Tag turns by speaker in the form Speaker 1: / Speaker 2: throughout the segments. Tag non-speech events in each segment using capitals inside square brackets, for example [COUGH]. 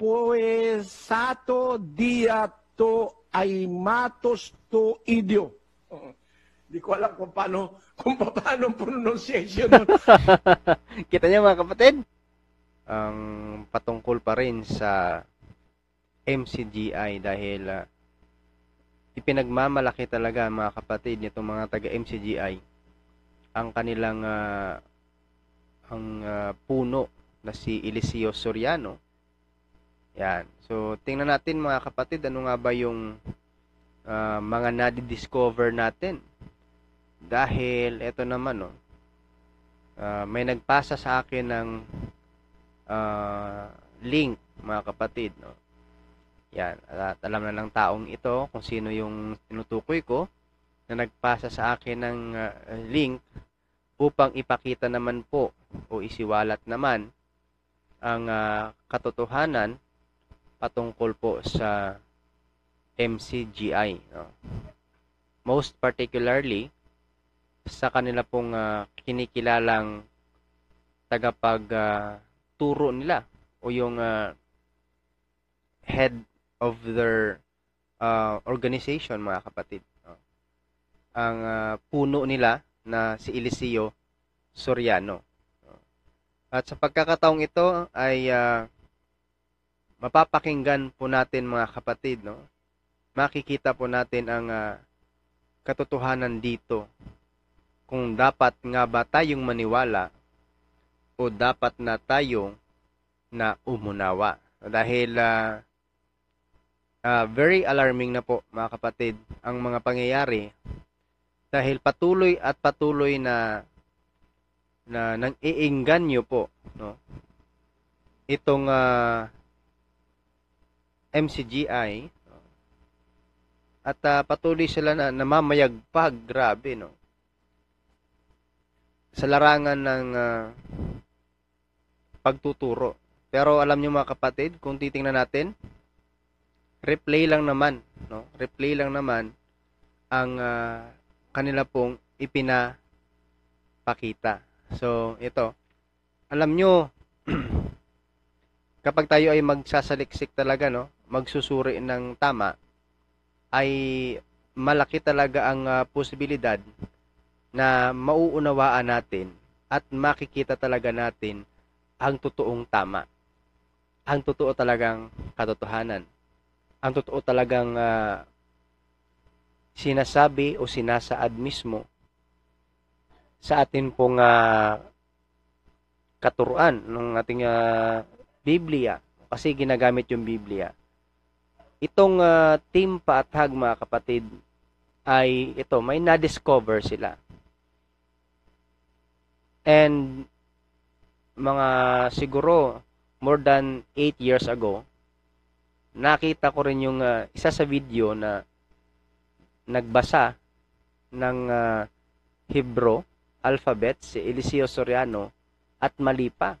Speaker 1: poesato diato ay matos to idio. Oh, Di ko alam kung paano, kung paano ang pronunciation nun. [LAUGHS]
Speaker 2: Kita niyo mga kapatid? Ang patungkol pa rin sa MCGI dahil ah, ipinagmamalaki talaga mga kapatid nitong mga taga MCGI ang kanilang ah, ang ah, puno na si Eliseo Soriano. Yan. So tingnan natin mga kapatid ano nga ba yung ah, mga nadi-discover natin. Dahil eto naman oh. ah, may nagpasa sa akin ng ah, link mga kapatid no. Yan, at alam na ng taong ito kung sino yung tinutukoy ko na nagpasa sa akin ng ah, link upang ipakita naman po o isiwalat naman ang ah, katotohanan patungkol po sa MCGI. No? Most particularly sa kanila pong ah, kinikilalang tagapag ah, turo nila o yung ah, head of their uh, organization mga kapatid. no? Ang ah, puno nila na si Eliseo Soriano. no? At sa pagkakataong ito ay ah, mapapakinggan po natin mga kapatid, no? Makikita po natin ang ah, katotohanan dito. Kung dapat nga ba tayong maniwala o dapat na tayong na umunawa. Dahil ah, ah, very alarming na po mga kapatid ang mga pangyayari dahil patuloy at patuloy na na nang iingganyo po no itong ah, MCGI at ah, patuloy sila na namamayagpag grabe no sa larangan ng ah, pagtuturo pero alam niyo mga kapatid kung titingnan natin replay lang naman, no? Replay lang naman ang ah, kanila pong ipinapakita. So, ito. Alam nyo, [CLEARS THROAT] kapag tayo ay magsasaliksik talaga, no? Magsusuri ng tama, ay malaki talaga ang ah, posibilidad na mauunawaan natin at makikita talaga natin ang totoong tama. Ang totoo talagang katotohanan ang totoo talagang ah, sinasabi o sinasaad mismo sa atin pong ah, katuruan ng ating ah, Biblia kasi ginagamit yung Biblia. Itong ah, team paathag mga kapatid ay ito, may na-discover sila. And mga siguro more than 8 years ago, nakita ko rin yung ah, isa sa video na nagbasa ng ah, Hebrew alphabet si Eliseo Soriano at mali pa.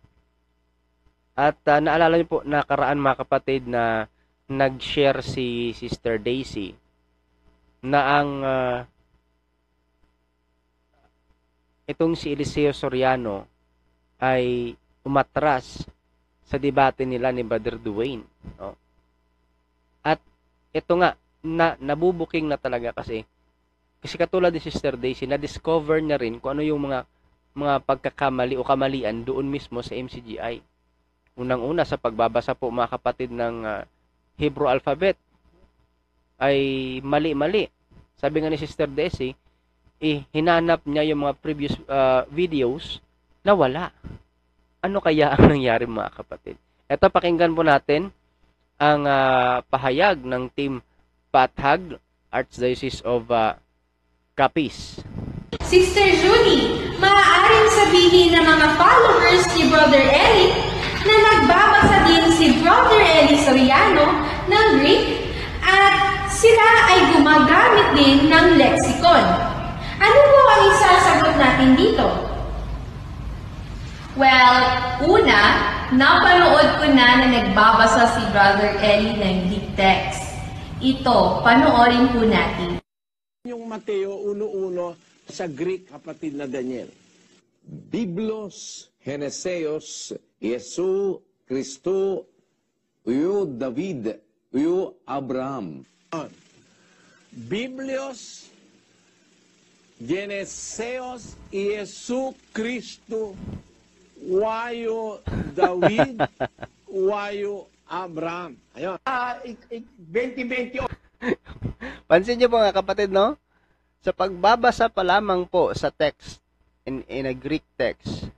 Speaker 2: At ah, naalala niyo po nakaraan mga kapatid na nag-share si Sister Daisy na ang ah, itong si Eliseo Soriano ay umatras sa debate nila ni Brother Dwayne. No? ito nga, na, nabubuking na talaga kasi. Kasi katulad ni Sister Daisy, na-discover niya rin kung ano yung mga mga pagkakamali o kamalian doon mismo sa MCGI. Unang-una sa pagbabasa po mga kapatid ng ah, Hebrew alphabet ay mali-mali. Sabi nga ni Sister Daisy, eh, hinanap niya yung mga previous ah, videos na wala. Ano kaya ang nangyari mga kapatid? Ito pakinggan po natin ang ah, pahayag ng Team Pathag Archdiocese of uh, Capiz.
Speaker 3: Sister Julie, maaaring sabihin ng mga followers ni Brother Eric na nagbabasa din si Brother Soriano ng Greek at sila ay gumagamit din ng lexicon. Ano po ang isasagot natin dito? Well, una, napanood ko na na nagbabasa si Brother Eli ng Greek text. Ito, panoorin po natin.
Speaker 1: yung Mateo 1.1 sa Greek kapatid na Daniel.
Speaker 4: Biblos, Geneseos, Yesu, Kristo, Io David, io Abraham.
Speaker 1: Biblios, Geneseos, Jesu Cristo, wayo David, [LAUGHS] wayo Abraham. Ayun. Ah, ik- ik- 20-20.
Speaker 2: Pansin niyo po mga kapatid, no? Sa pagbabasa pa lamang po sa text, in, in a Greek text,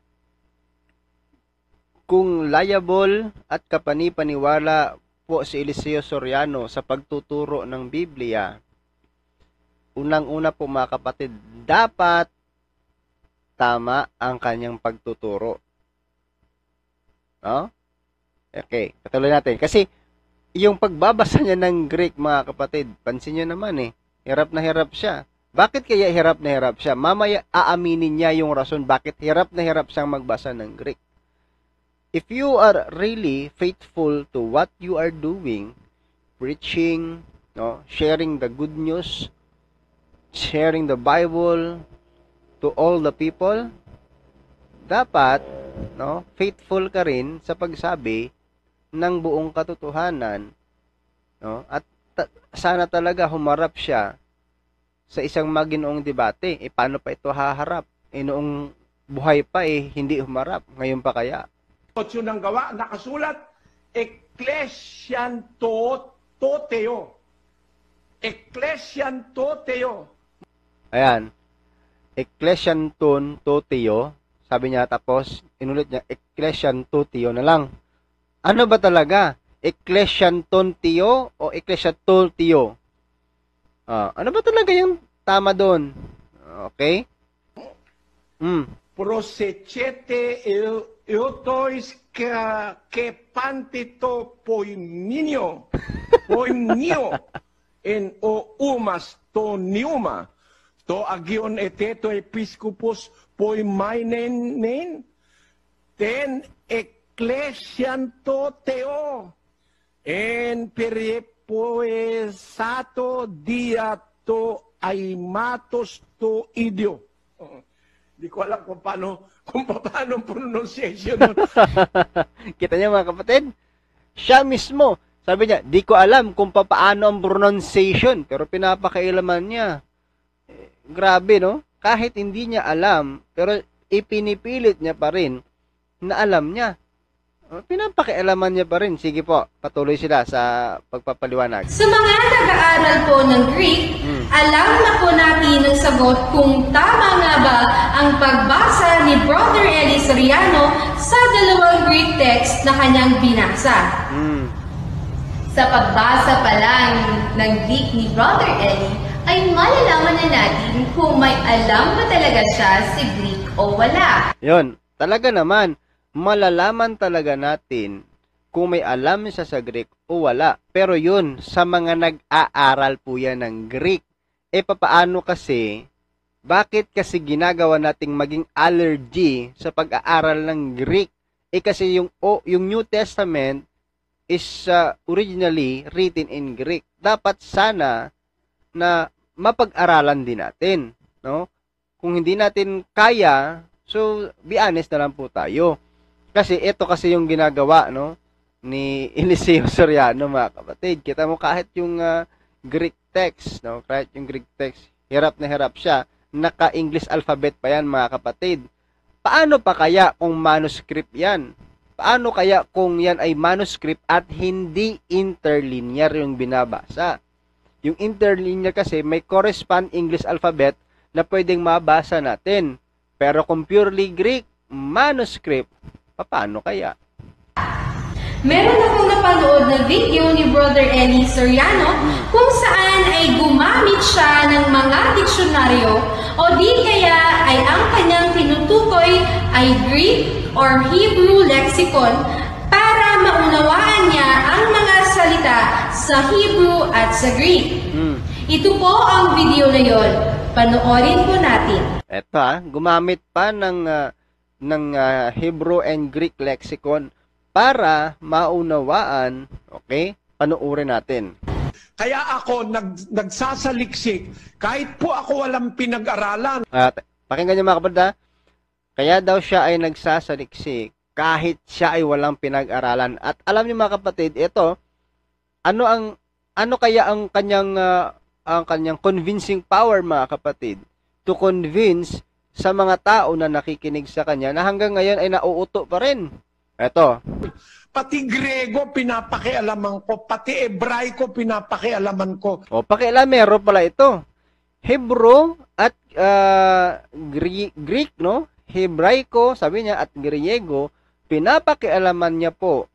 Speaker 2: kung liable at kapanipaniwala po si Eliseo Soriano sa pagtuturo ng Biblia, unang-una po mga kapatid, dapat tama ang kanyang pagtuturo. No? Okay, patuloy natin. Kasi, yung pagbabasa niya ng Greek, mga kapatid, pansin niyo naman eh, hirap na hirap siya. Bakit kaya hirap na hirap siya? Mamaya aaminin niya yung rason bakit hirap na hirap siyang magbasa ng Greek. If you are really faithful to what you are doing, preaching, no, sharing the good news, sharing the Bible to all the people, dapat, no, faithful ka rin sa pagsabi ng buong katotohanan, no? At ta- sana talaga humarap siya sa isang maginoong debate. Eh, paano pa ito haharap? Eh, noong buhay pa eh, hindi humarap. Ngayon pa kaya?
Speaker 1: Otso ng gawa, nakasulat, Ecclesian to, toteo. Ecclesian toteo.
Speaker 2: Ayan. Ecclesianton toteo. Sabi niya tapos, inulit niya, Ecclesianton toteo na lang. Ano ba talaga? Ecclesianton teo o Ecclesianton teo? Ah, ano ba talaga yung tama doon? Okay? Hmm.
Speaker 1: Prosecete eu, eutois ka ke pantito poiminio, poimnio, en o umas to niuma, to agion eteto episcopus poimainen nen, ten ecclesian to teo, en periepoesato dia to aimatos to idio. Hindi ko alam kung paano, kung paano pronunciation nun. [LAUGHS]
Speaker 2: Kita niyo mga kapatid? Siya mismo. Sabi niya, di ko alam kung paano ang pronunciation, pero pinapakailaman niya. Eh, grabe, no? Kahit hindi niya alam, pero ipinipilit niya pa rin na alam niya. Oh, Pinapakialaman niya pa rin. Sige po, patuloy sila sa pagpapaliwanag.
Speaker 3: Sa mga nag-aaral po ng Greek, alam na po natin ang sagot kung tama nga ba ang pagbasa ni Brother Eli Soriano sa dalawang Greek text na kanyang binasa.
Speaker 2: Hmm.
Speaker 5: Sa pagbasa pa lang ng Greek ni Brother Eli, ay malalaman na natin kung may alam ba talaga siya si Greek o wala.
Speaker 2: Yon, talaga naman, malalaman talaga natin kung may alam siya sa Greek o wala. Pero yun, sa mga nag-aaral po yan ng Greek. E papaano kasi, bakit kasi ginagawa nating maging allergy sa pag-aaral ng Greek? Eh kasi yung, o, yung New Testament is uh, originally written in Greek. Dapat sana na mapag-aralan din natin, no? Kung hindi natin kaya, so be honest na lang po tayo. Kasi ito kasi yung ginagawa, no? Ni [LAUGHS] Eliseo Soriano, mga kapatid. Kita mo kahit yung ah, Greek text, no? Kahit yung Greek text, hirap na hirap siya. Naka-English alphabet pa yan, mga kapatid. Paano pa kaya kung manuscript yan? Paano kaya kung yan ay manuscript at hindi interlinear yung binabasa? Yung interlinear kasi may correspond English alphabet na pwedeng mabasa natin. Pero kung purely Greek, manuscript, paano kaya?
Speaker 3: Meron akong napanood na video ni Brother Eli Soriano kung saan ay gumamit siya ng mga diksyonaryo o di kaya ay ang kanyang tinutukoy ay Greek or Hebrew lexicon para maunawaan niya ang mga salita sa Hebrew at sa Greek.
Speaker 2: Hmm.
Speaker 3: Ito po ang video na yon. Panoorin po natin.
Speaker 2: Eto ah, gumamit pa ng ah, ng ah, Hebrew and Greek lexicon para maunawaan, okay? Panuurin natin.
Speaker 1: Kaya ako nag, nagsasaliksik, kahit po ako walang pinag-aralan,
Speaker 2: At pakinggan niyo mga kapatid ha? Kaya daw siya ay nagsasaliksik kahit siya ay walang pinag-aralan. At alam niyo mga kapatid, ito, ano ang ano kaya ang kanyang ah, ang kanyang convincing power mga kapatid to convince sa mga tao na nakikinig sa kanya na hanggang ngayon ay nauuto pa rin. Eto,
Speaker 1: Pati Grego, pinapakialaman ko. Pati Ebraiko, pinapakialaman ko.
Speaker 2: o pakialamero pala ito. Hebro at ah, Gre- Greek, no? Hebraiko, sabi niya, at Griego, pinapakialaman niya po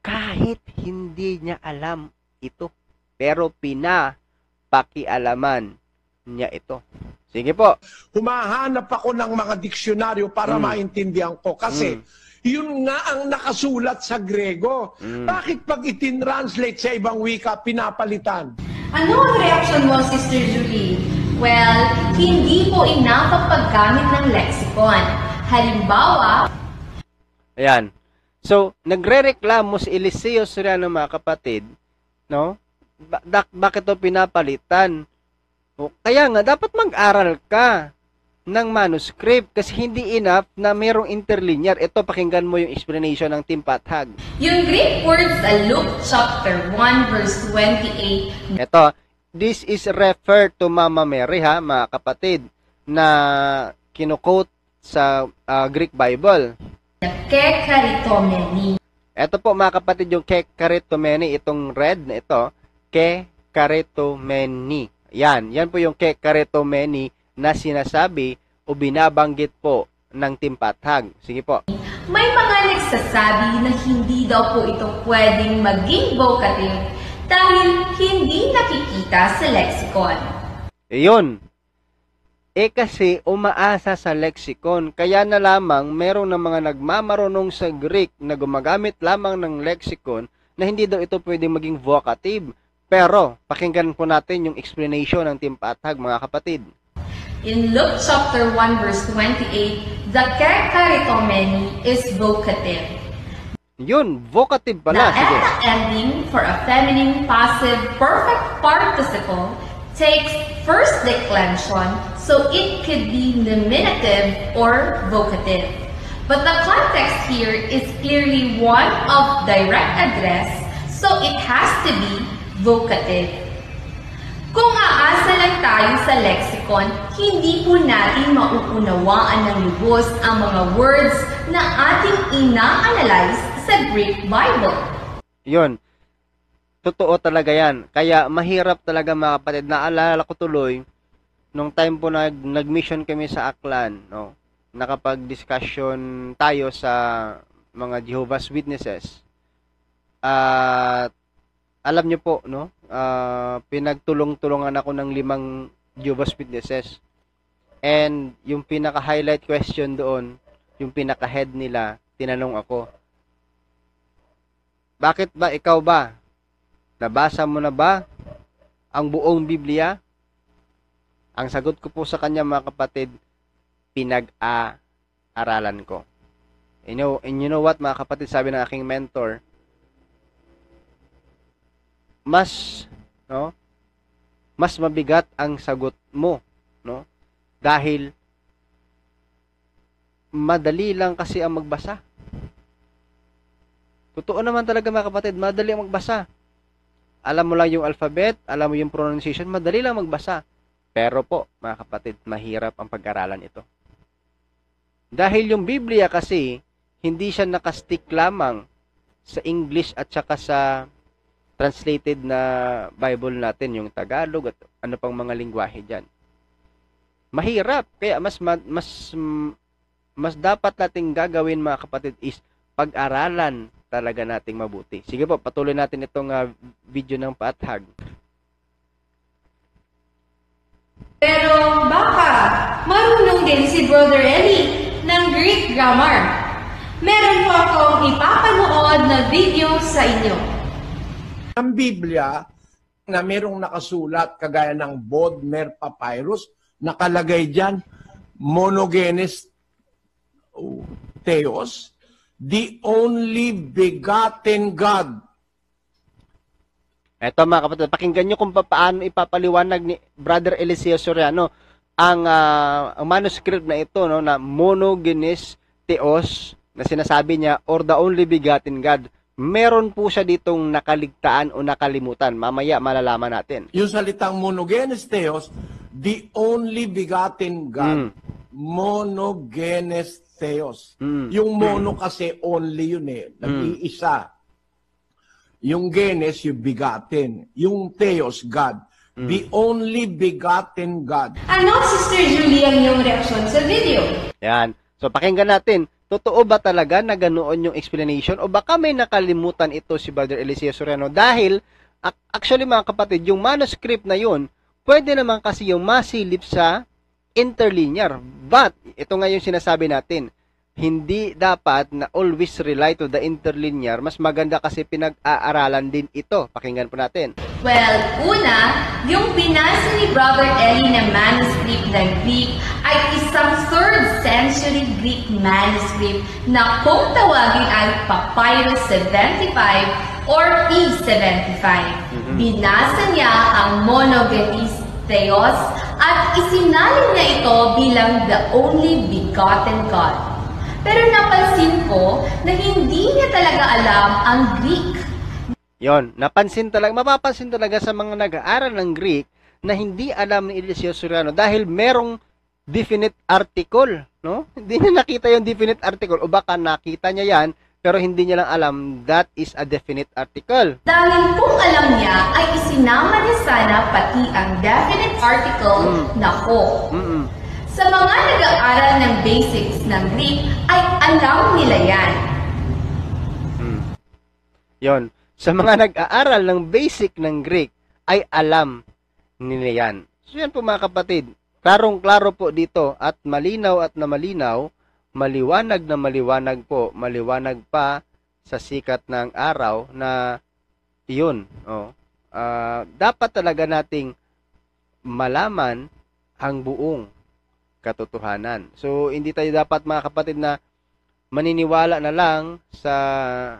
Speaker 2: kahit hindi niya alam ito. Pero pinapakialaman niya ito. Sige po.
Speaker 1: Humahanap ako ng mga diksyonaryo para
Speaker 2: Mm.
Speaker 1: maintindihan ko. Kasi, yun nga ang nakasulat sa Grego.
Speaker 2: Mm.
Speaker 1: Bakit pag itinranslate sa ibang wika, pinapalitan?
Speaker 5: Ano ang reaction mo, Sister Julie? Well, hindi po enough ang paggamit ng lexicon. Halimbawa,
Speaker 2: Ayan. So, nagrereklamo si Eliseo Soriano mga kapatid, no? Ba- dak- bakit to pinapalitan? O, kaya nga, dapat mag-aral ka ng manuscript kasi hindi enough na merong interlinear. Ito, pakinggan mo yung explanation ng Tim Pathag.
Speaker 5: yung Greek word sa Luke chapter 1 verse 28
Speaker 2: Ito, this is referred to Mama Mary ha, mga kapatid, na kinukote sa ah, Greek Bible.
Speaker 5: kekaritomeni.
Speaker 2: Ito po mga kapatid yung kekaritomeni, itong red na ito, kekaritomeni. Yan, yan po yung kekaritomeni na sinasabi o binabanggit po ng timpathag. Sige po.
Speaker 5: May mga nagsasabi na hindi daw po ito pwedeng maging vocative dahil hindi nakikita sa lexicon.
Speaker 2: Iyon. Eh kasi umaasa sa lexicon, kaya na lamang meron ng mga nagmamarunong sa Greek na gumagamit lamang ng lexicon na hindi daw ito pwedeng maging vocative. Pero, pakinggan po natin yung explanation ng timpathag mga kapatid.
Speaker 5: In Luke chapter 1 verse 28, the kekaritomeni is vocative.
Speaker 2: Yun, vocative
Speaker 5: The.
Speaker 2: Sige.
Speaker 5: ending for a feminine passive perfect participle takes first declension so it could be nominative or vocative. But the context here is clearly one of direct address, so it has to be vocative. Kung aasa lang tayo sa lexicon, hindi po natin mauunawaan ng lubos ang mga words na ating ina-analyze sa Greek Bible.
Speaker 2: Yun. Totoo talaga yan. Kaya mahirap talaga mga kapatid. Naalala ko tuloy, nung time po nag, nag-mission kami sa Aklan, no? nakapag-discussion tayo sa mga Jehovah's Witnesses. At alam niyo po, no? ah, pinagtulong-tulungan ako ng limang Jehovah's Witnesses. And yung pinaka-highlight question doon, yung pinaka-head nila, tinanong ako, bakit ba ikaw ba? Nabasa mo na ba ang buong Biblia? Ang sagot ko po sa kanya mga kapatid, pinag-aaralan ko. You know, and you know what mga kapatid, sabi ng aking mentor, mas, no, mas mabigat ang sagot mo, no? Dahil madali lang kasi ang magbasa. Totoo naman talaga mga kapatid, madali ang magbasa. Alam mo lang yung alphabet, alam mo yung pronunciation, madali lang magbasa. Pero po, mga kapatid, mahirap ang pag-aralan ito. Dahil yung Biblia kasi, hindi siya nakastick lamang sa English at saka sa translated na Bible natin, yung Tagalog at ano pang mga lingwahe dyan. Mahirap. Kaya mas, ma- mas, mas dapat nating gagawin mga kapatid is pag-aralan talaga nating mabuti. Sige po, patuloy natin itong ah, video ng paathag.
Speaker 3: Pero baka marunong din si Brother Eli ng Greek grammar. Meron po akong ipapanood na video sa inyo.
Speaker 1: Ang Biblia na merong nakasulat kagaya ng Bodmer Papyrus, nakalagay dyan, monogenes oh, Theos, the only begotten God.
Speaker 2: Eto mga kapatid, pakinggan nyo kung paano ipapaliwanag ni Brother Eliseo Soriano ang, ah, ang manuscript na ito no, na monogenes theos na sinasabi niya or the only begotten God. Meron po siya ditong nakaligtaan o nakalimutan. Mamaya malalaman natin.
Speaker 1: Yung salitang monogenes theos, the only begotten God.
Speaker 2: Mm.
Speaker 1: Monogenes theos.
Speaker 2: Mm.
Speaker 1: Yung mono kasi only yun eh. Nag-iisa. Yung genes, yung begotten. Yung theos, God. The only begotten God.
Speaker 3: Ano, Sister Julie, ang iyong reaksyon sa video?
Speaker 2: Yan. So pakinggan natin, totoo ba talaga na ganoon yung explanation o baka may nakalimutan ito si Brother Eliseo Soriano dahil ac- actually mga kapatid, yung manuscript na yun, pwede naman kasi yung masilip sa interlinear. But, ito nga yung sinasabi natin, hindi dapat na always rely to the interlinear. Mas maganda kasi pinag-aaralan din ito. Pakinggan po natin.
Speaker 5: Well, una, yung binasa ni Brother Eli na manuscript ng Greek ay isang 3rd century Greek manuscript na kung tawagin ay Papyrus 75 or E75. Binasa niya ang monogenes theos at isinalin niya ito bilang the only begotten God. Pero napansin ko na hindi niya talaga alam ang Greek
Speaker 2: Yon, napansin talaga, mapapansin talaga sa mga nag-aaral ng Greek na hindi alam ni Eliseo Soriano dahil merong definite article, no? [LAUGHS] Hindi niya nakita yung definite article o baka nakita niya yan pero hindi niya lang alam that is a definite article.
Speaker 5: Dahil kung alam niya ay isinama niya sana pati ang definite article na ko.
Speaker 2: Mm.
Speaker 5: Sa mga nag-aaral ng basics ng Greek ay alam nila yan.
Speaker 2: Mm. Yon, sa mga [LAUGHS] nag-aaral ng basic ng Greek ay alam nila yan. So yan po mga kapatid, klarong-klaro po dito at malinaw at na malinaw, maliwanag na maliwanag po, maliwanag pa sa sikat ng araw na yun, oh, ah, dapat talaga nating malaman ang buong katotohanan. So, hindi tayo dapat mga kapatid na maniniwala na lang sa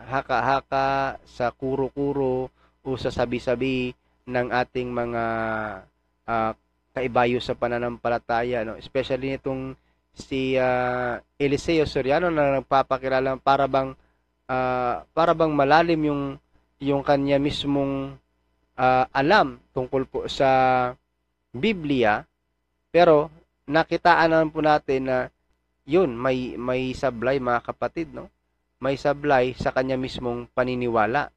Speaker 2: haka-haka, sa kuro-kuro, o sa sabi-sabi ng ating mga ah, kaibayo sa pananampalataya. No? Especially nitong si ah, Eliseo Soriano na nagpapakilala para bang ah, para bang malalim yung yung kanya mismong ah, alam tungkol po sa Biblia pero nakitaan naman po natin na yun may may sablay mga kapatid no may sablay sa kanya mismong paniniwala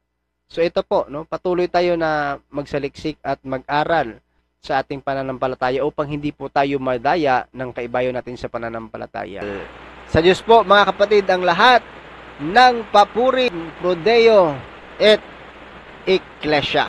Speaker 2: so ito po no patuloy tayo na magsaliksik at mag-aral sa ating pananampalataya upang hindi po tayo madaya ng kaibayo natin sa pananampalataya. Sa Diyos po mga kapatid ang lahat ng papuri prodeo et Ecclesia